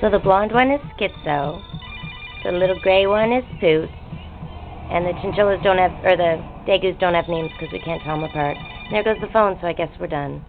So the blonde one is Schizo. The little gray one is Poot. And the chinchillas don't have, or the degus don't have names because we can't tell them apart. And there goes the phone, so I guess we're done.